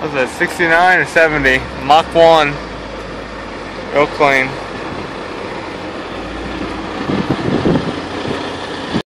was it 69 or 70 Mach 1 real clean.